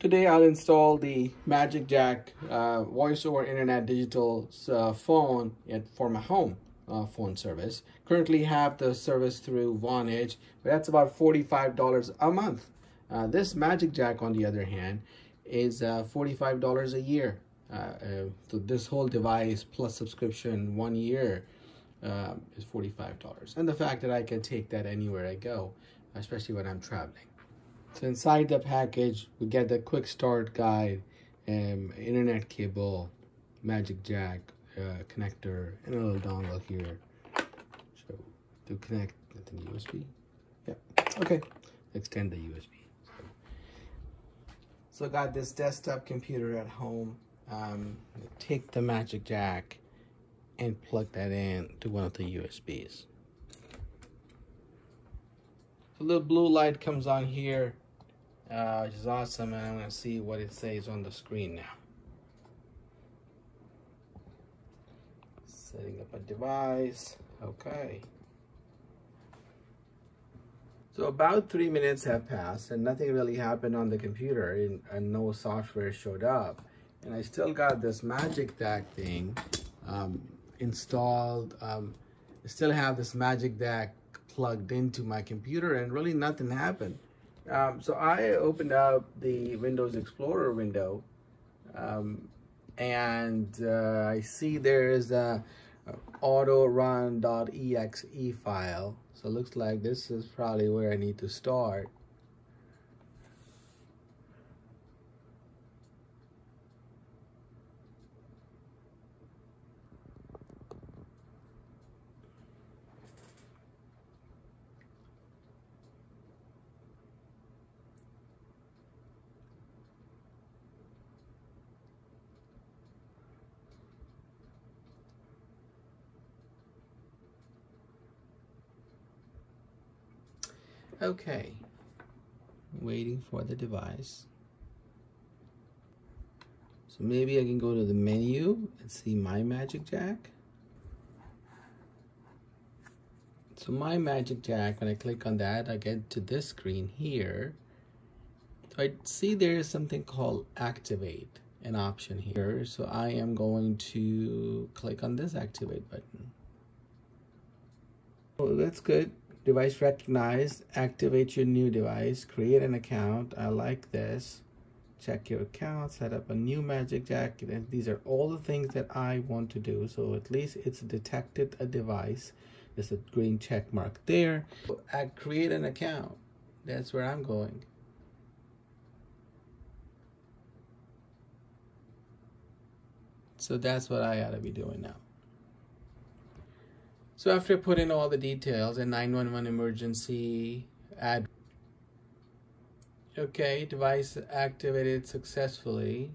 Today I'll install the Magic Jack uh, voice over internet digital uh, phone at, for my home uh, phone service. Currently have the service through Vonage, but that's about $45 a month. Uh, this Magic Jack on the other hand is uh, $45 a year. Uh, so this whole device plus subscription one year is $45. And the fact that I can take that anywhere I go, especially when I'm traveling. So inside the package, we get the quick start guide, um, internet cable, magic jack uh, connector, and a little dongle here. So to connect the USB. Yeah. Okay. Extend the USB. So, so got this desktop computer at home. Um, take the magic jack and plug that in to one of the USBs. A little blue light comes on here uh, which is awesome and I'm going to see what it says on the screen now. Setting up a device. Okay. So about three minutes have passed and nothing really happened on the computer and, and no software showed up. And I still got this Magic Jack thing um, installed. Um, still have this Magic Jack plugged into my computer and really nothing happened. Um, so I opened up the Windows Explorer window um, and uh, I see there is a, autorun.exe file. So it looks like this is probably where I need to start. Okay, waiting for the device. So maybe I can go to the menu and see my Magic Jack. So my Magic Jack, when I click on that, I get to this screen here. So I see there is something called Activate, an option here. So I am going to click on this Activate button. Oh, that's good device recognized activate your new device create an account. I like this. Check your account set up a new magic jack and these are all the things that i want to do. So at least it's detected a device. There's a green check mark there. I create an account. That's where i'm going. So that's what i ought to be doing now so after I put in all the details and 911 emergency add okay device activated successfully.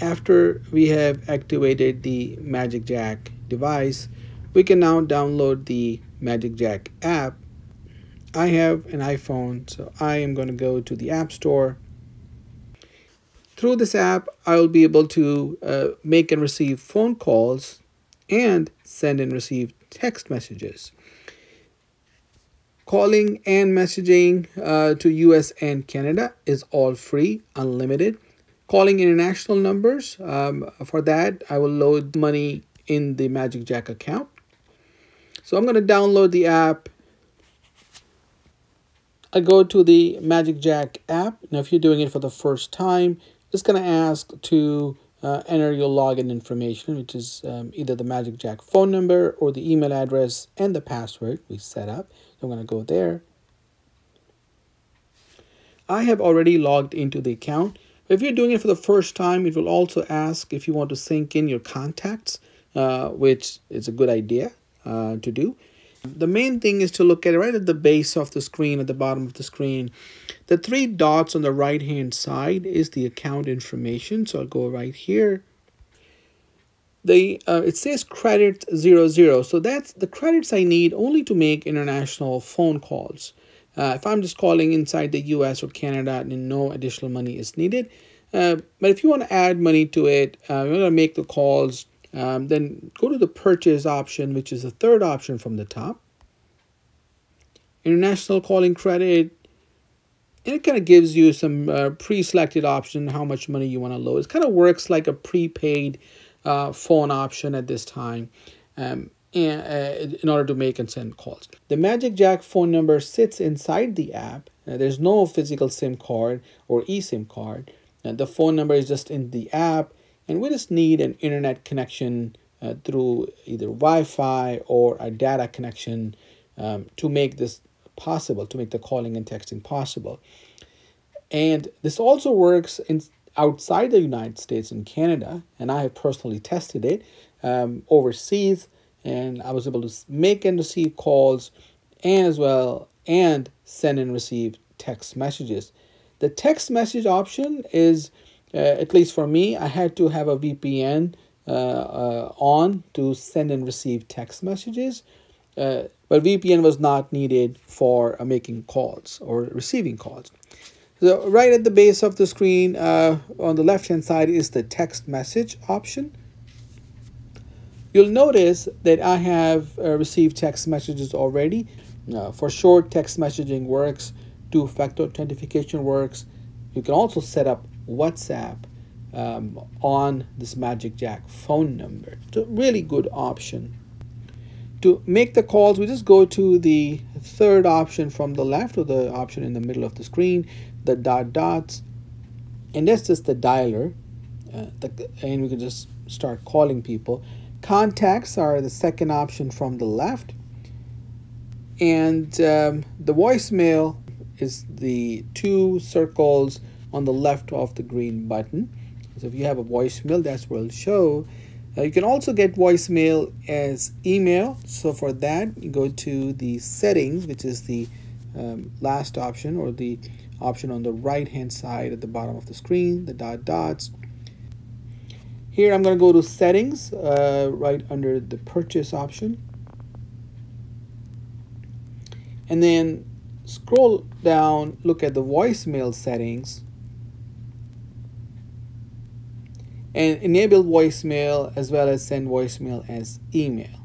After we have activated the Magic Jack device we can now download the Magic Jack app. I have an iPhone so I am going to go to the App Store through this app, I will be able to uh, make and receive phone calls and send and receive text messages. Calling and messaging uh, to US and Canada is all free, unlimited. Calling international numbers, um, for that, I will load money in the Magic Jack account. So I'm going to download the app. I go to the Magic Jack app. Now, if you're doing it for the first time, it's going to ask to uh, enter your login information, which is um, either the Magic Jack phone number or the email address and the password we set up. So I'm going to go there. I have already logged into the account. If you're doing it for the first time, it will also ask if you want to sync in your contacts, uh, which is a good idea uh, to do. The main thing is to look at it right at the base of the screen, at the bottom of the screen. The three dots on the right hand side is the account information. So I'll go right here. The uh, It says credit 00. So that's the credits I need only to make international phone calls. Uh, if I'm just calling inside the US or Canada and no additional money is needed. Uh, but if you want to add money to it, uh, you're going to make the calls um, then go to the purchase option, which is the third option from the top. international calling credit, and it kind of gives you some uh, pre-selected option how much money you want to load. It kind of works like a prepaid uh, phone option at this time. Um, and, uh, in order to make and send calls. The Magic Jack phone number sits inside the app. Uh, there's no physical SIM card or eSIM card. Uh, the phone number is just in the app, and we just need an internet connection uh, through either Wi-Fi or a data connection um, to make this possible, to make the calling and texting possible. And this also works in outside the United States and Canada, and I have personally tested it um, overseas, and I was able to make and receive calls, as well and send and receive text messages. The text message option is, at least for me, I had to have a VPN uh, uh, on to send and receive text messages. Uh, but VPN was not needed for uh, making calls or receiving calls. So right at the base of the screen uh, on the left hand side is the text message option. You'll notice that I have uh, received text messages already. Uh, for sure, text messaging works, two-factor authentication works. You can also set up WhatsApp um, on this Magic Jack phone number. It's a really good option. To make the calls, we just go to the third option from the left or the option in the middle of the screen, the dot dots, and that's just the dialer. Uh, the, and we can just start calling people. Contacts are the second option from the left. And um, the voicemail is the two circles on the left of the green button. So if you have a voicemail, that's where it'll show. Uh, you can also get voicemail as email. So for that, you go to the settings, which is the um, last option or the option on the right hand side at the bottom of the screen, the dot dots. Here I'm going to go to settings uh, right under the purchase option. And then scroll down, look at the voicemail settings and enable voicemail as well as send voicemail as email.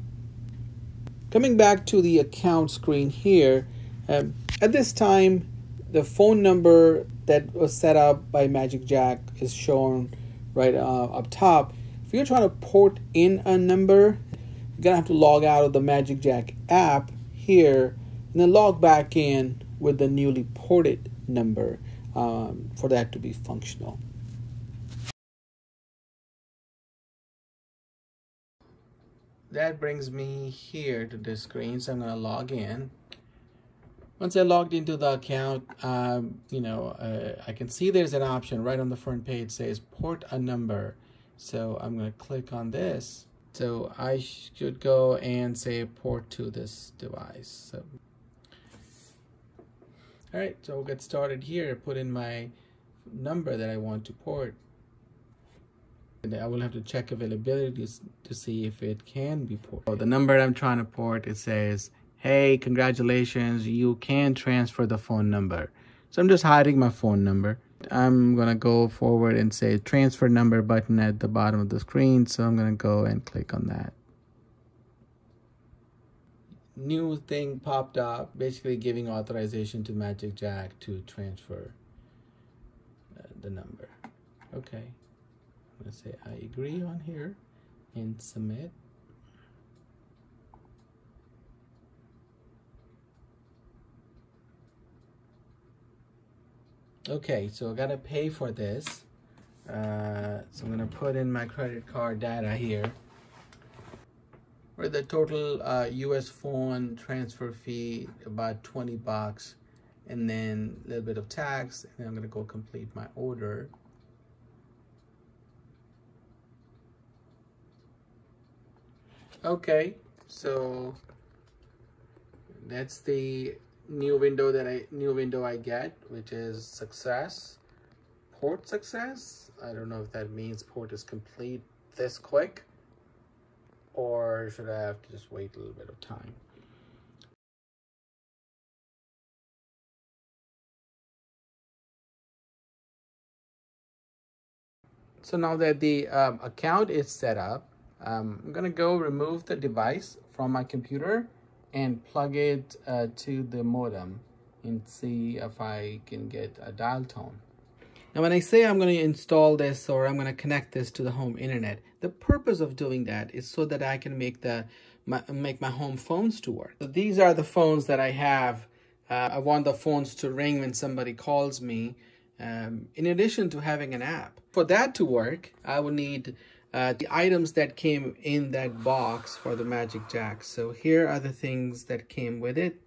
Coming back to the account screen here, um, at this time the phone number that was set up by Magic Jack is shown right uh, up top. If you're trying to port in a number, you're gonna have to log out of the Magic Jack app here and then log back in with the newly ported number um, for that to be functional. That brings me here to the screen so i'm going to log in. Once i logged into the account um, you know uh, i can see there's an option. Right on the front page says port a number. So i'm going to click on this. So i should go and say port to this device. So all right so we'll get started here. Put in my number that i want to port I will have to check availability to see if it can be ported. So the number I'm trying to port, it says, hey, congratulations, you can transfer the phone number. So I'm just hiding my phone number. I'm going to go forward and say transfer number button at the bottom of the screen. So I'm going to go and click on that. New thing popped up, basically giving authorization to Magic Jack to transfer uh, the number. Okay. I'm to say I agree on here and submit. Okay, so I gotta pay for this. Uh, so I'm gonna put in my credit card data here. For the total uh, US phone transfer fee, about 20 bucks, and then a little bit of tax, and I'm gonna go complete my order. Okay so that's the new window that I new window I get which is success port success. I don't know if that means port is complete this quick or should I have to just wait a little bit of time? So now that the um, account is set up um, I'm gonna go remove the device from my computer and plug it uh, to the modem and see if I can get a dial tone. Now when I say I'm going to install this or I'm going to connect this to the home internet, the purpose of doing that is so that I can make the my, make my home phones to work. So these are the phones that I have. Uh, I want the phones to ring when somebody calls me um, in addition to having an app. For that to work, I will need uh, the items that came in that box for the Magic Jack. So here are the things that came with it.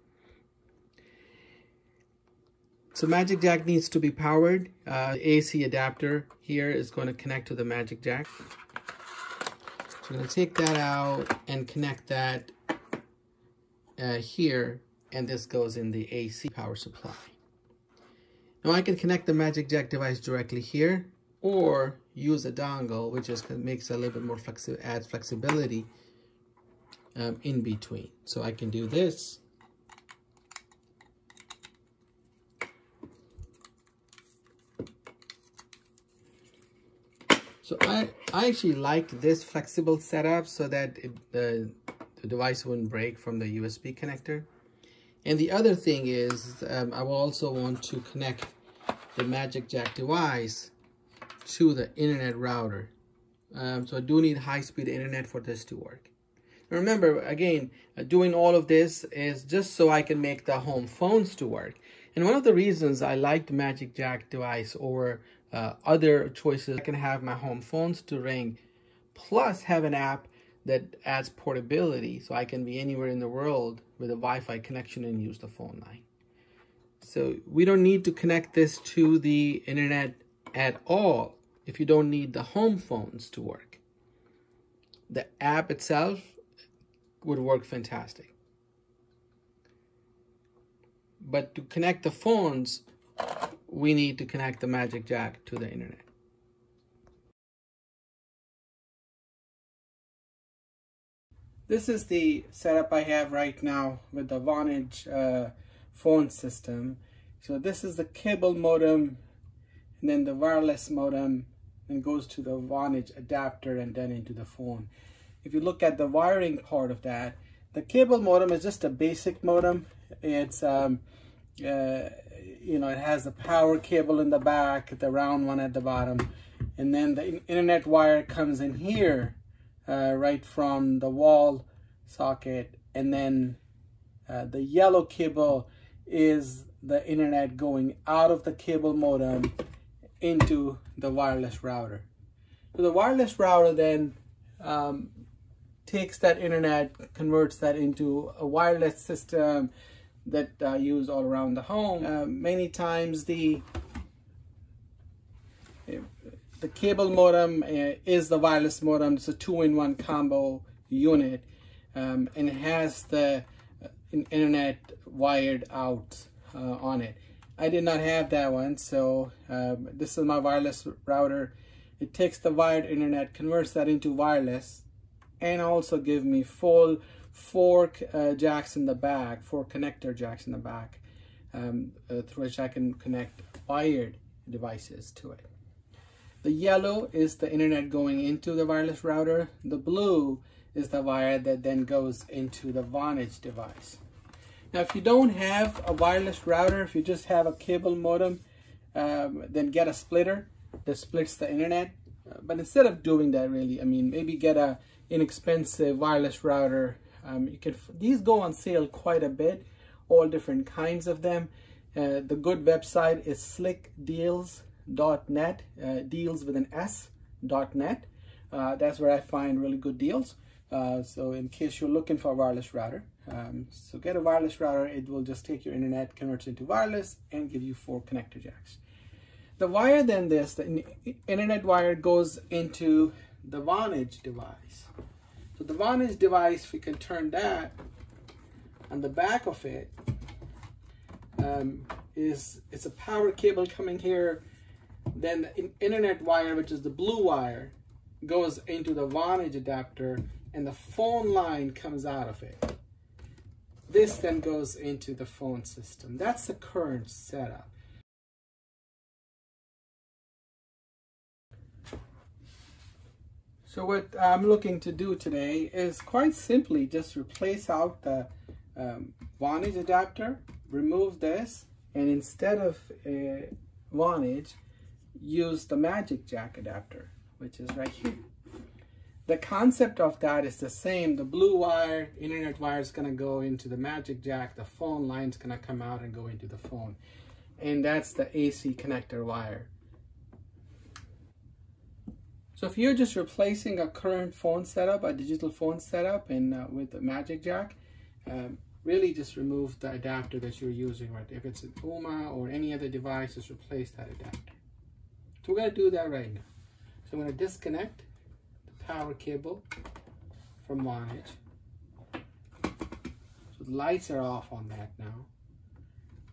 So Magic Jack needs to be powered. Uh, AC adapter here is going to connect to the Magic Jack. So I'm going to take that out and connect that uh, here and this goes in the AC power supply. Now I can connect the Magic Jack device directly here or use a dongle which just makes a little bit more flexi adds flexibility um, in between. So I can do this So I, I actually like this flexible setup so that it, the, the device wouldn't break from the USB connector. And the other thing is um, I will also want to connect the Magic Jack device to the internet router. Um, so I do need high-speed internet for this to work. remember, again, uh, doing all of this is just so I can make the home phones to work. And one of the reasons I like the Magic Jack device over uh, other choices. I can have my home phones to ring, plus have an app that adds portability so I can be anywhere in the world with a Wi-Fi connection and use the phone line. So we don't need to connect this to the internet at all if you don't need the home phones to work. The app itself would work fantastic. But to connect the phones, we need to connect the Magic Jack to the internet. This is the setup I have right now with the Vonage uh, phone system. So this is the cable modem and then the wireless modem and goes to the Vonage adapter and then into the phone. If you look at the wiring part of that, the cable modem is just a basic modem. It's um, uh, you know, it has the power cable in the back, the round one at the bottom. And then the internet wire comes in here, uh, right from the wall socket. And then uh, the yellow cable is the internet going out of the cable modem into the wireless router. So the wireless router then um, takes that internet, converts that into a wireless system, that I use all around the home. Uh, many times the the cable modem uh, is the wireless modem. It's a two-in-one combo unit, um, and it has the uh, internet wired out uh, on it. I did not have that one, so um, this is my wireless router. It takes the wired internet, converts that into wireless, and also give me full four uh, jacks in the back, four connector jacks in the back, um, uh, through which I can connect wired devices to it. The yellow is the internet going into the wireless router. The blue is the wire that then goes into the Vonage device. Now, if you don't have a wireless router, if you just have a cable modem, um, then get a splitter that splits the internet. Uh, but instead of doing that, really, I mean, maybe get a inexpensive wireless router um, you can these go on sale quite a bit, all different kinds of them. Uh, the good website is slickdeals.net, uh, deals with an S dot net. Uh, that's where I find really good deals. Uh, so in case you're looking for a wireless router, um, so get a wireless router. It will just take your internet, converts into wireless, and give you four connector jacks. The wire then this, the internet wire goes into the Vonage device. So the Vonage device, we can turn that on the back of it um, is it's a power cable coming here. Then the internet wire, which is the blue wire, goes into the Vonage adapter and the phone line comes out of it. This then goes into the phone system. That's the current setup. So what I'm looking to do today is quite simply just replace out the um, Vonage adapter, remove this, and instead of a Vonage, use the Magic Jack adapter, which is right here. The concept of that is the same. The blue wire, internet wire is going to go into the Magic Jack. The phone line is going to come out and go into the phone. And that's the AC connector wire. So if you're just replacing a current phone setup, a digital phone setup, and uh, with the Magic Jack, um, really just remove the adapter that you're using, right? If it's an Ooma or any other device, just replace that adapter. So we're gonna do that right now. So I'm gonna disconnect power cable from Vonage. So the lights are off on that now.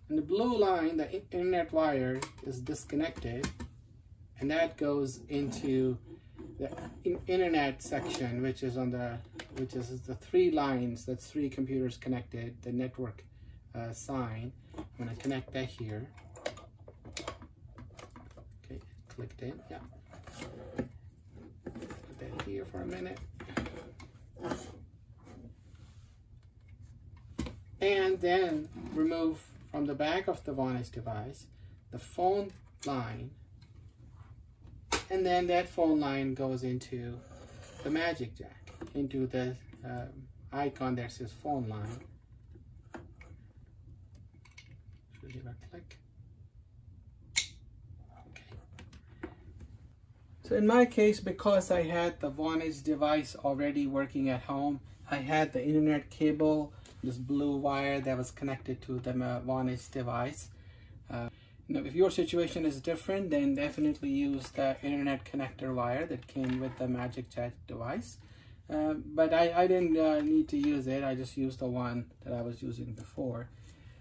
And the blue line, the internet wire is disconnected and that goes into the internet section, which is on the, which is the three lines, that's three computers connected, the network uh, sign. I'm gonna connect that here. Okay, clicked in, yeah. Here for a minute. And then remove from the back of the Vonage device the phone line and then that phone line goes into the Magic Jack, into the uh, icon that says phone line. Should give a click. So in my case, because I had the Vonage device already working at home, I had the internet cable, this blue wire that was connected to the Vonage device. Uh, now, if your situation is different, then definitely use the internet connector wire that came with the Magic Jack device. Uh, but I, I didn't uh, need to use it. I just used the one that I was using before.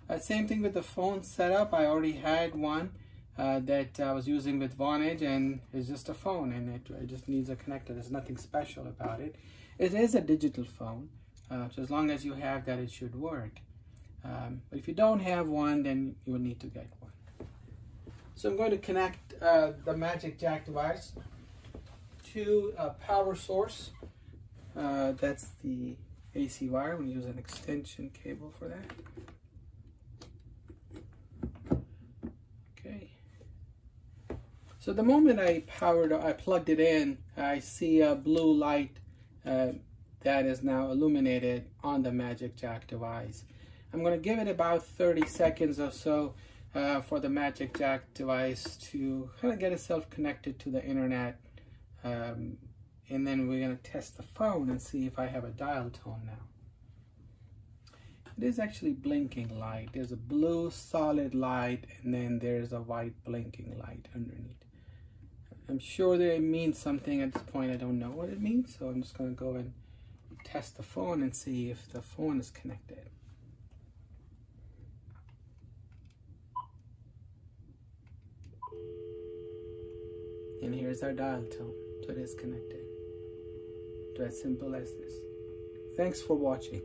Uh, same thing with the phone setup. I already had one uh, that I was using with Vonage and it's just a phone and it, it, just needs a connector. There's nothing special about it. It is a digital phone. Uh, so as long as you have that, it should work. Um, but if you don't have one, then you will need to get one. So I'm going to connect uh, the Magic Jack device to a power source. Uh, that's the AC wire. To use an extension cable for that. Okay. So the moment I powered, I plugged it in, I see a blue light uh, that is now illuminated on the Magic Jack device. I'm going to give it about 30 seconds or so uh, for the Magic Jack device to kind of get itself connected to the internet. Um, and then we're going to test the phone and see if I have a dial tone now. It is actually blinking light. There's a blue solid light and then there's a white blinking light underneath. I'm sure that it means something at this point. I don't know what it means. So I'm just going to go and test the phone and see if the phone is connected. And here's our dial tone to disconnect it. To as simple as this. Thanks for watching.